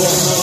Konsola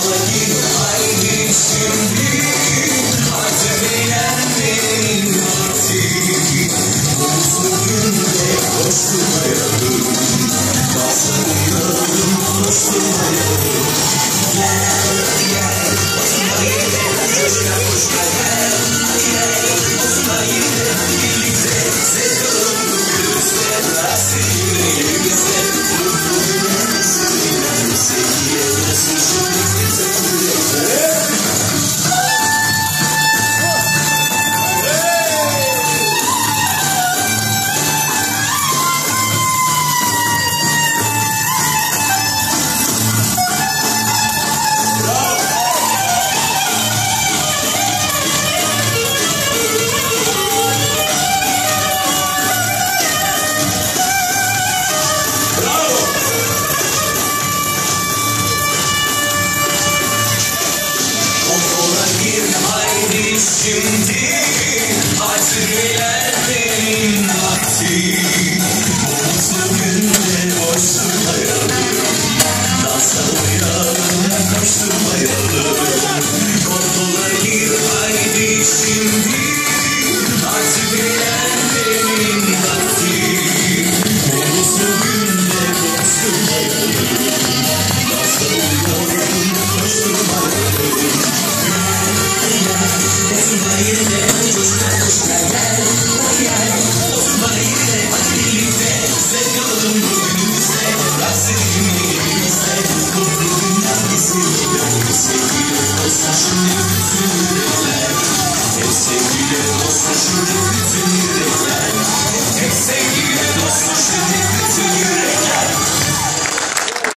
şimdi Artık eğlenmenin vakti